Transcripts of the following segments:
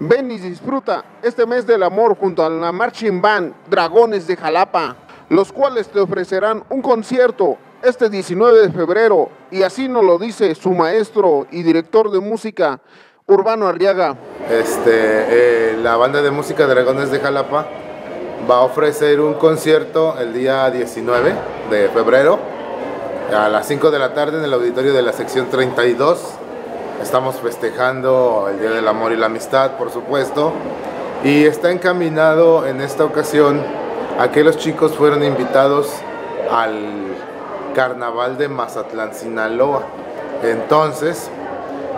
Ven y disfruta este mes del amor junto a la Marching Band Dragones de Jalapa, los cuales te ofrecerán un concierto este 19 de febrero y así nos lo dice su maestro y director de música, Urbano Arriaga. Este, eh, la banda de música Dragones de Jalapa va a ofrecer un concierto el día 19 de febrero a las 5 de la tarde en el auditorio de la sección 32. Estamos festejando el Día del Amor y la Amistad, por supuesto, y está encaminado en esta ocasión a que los chicos fueron invitados al Carnaval de Mazatlán, Sinaloa. Entonces,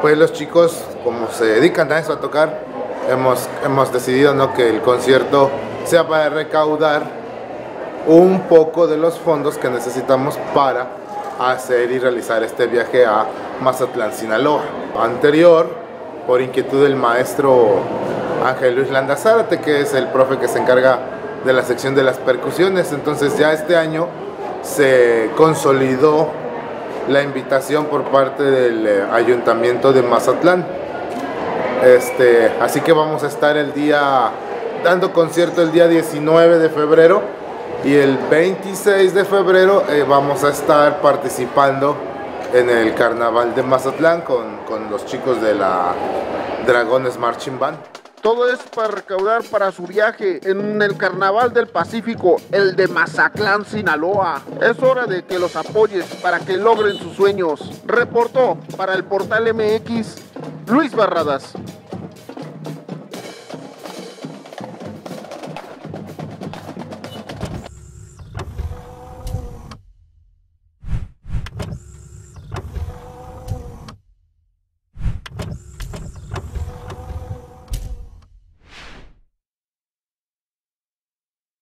pues los chicos, como se dedican a eso, a tocar, hemos, hemos decidido ¿no? que el concierto sea para recaudar un poco de los fondos que necesitamos para hacer y realizar este viaje a Mazatlán, Sinaloa. Anterior, por inquietud del maestro Ángel Luis Landa Zárate, que es el profe que se encarga de la sección de las percusiones, entonces ya este año se consolidó la invitación por parte del eh, ayuntamiento de Mazatlán. Este, así que vamos a estar el día dando concierto el día 19 de febrero y el 26 de febrero eh, vamos a estar participando en el carnaval de Mazatlán con, con los chicos de la Dragones Marching Band. Todo es para recaudar para su viaje en el Carnaval del Pacífico, el de Mazatlán, Sinaloa. Es hora de que los apoyes para que logren sus sueños. Reportó para el portal MX Luis Barradas.